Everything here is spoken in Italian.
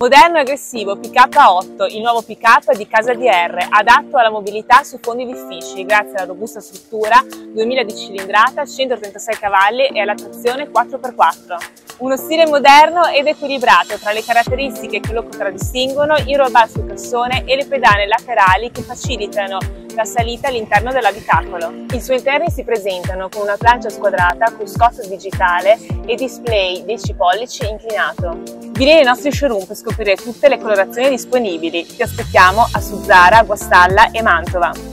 Moderno e aggressivo pick-up A8, il nuovo pick-up di Casa DR, adatto alla mobilità su fondi difficili grazie alla robusta struttura, 2000 di cilindrata, 136 cavalli e alla trazione 4x4. Uno stile moderno ed equilibrato tra le caratteristiche che lo contraddistinguono, il bar sul cassone e le pedane laterali che facilitano la salita all'interno dell'abitacolo. I suoi interni si presentano con una plancia squadrata, cruscotto digitale e display 10 pollici inclinato. Vieni nei nostri showroom per scoprire tutte le colorazioni disponibili. Ti aspettiamo a Suzzara, Guastalla e Mantova.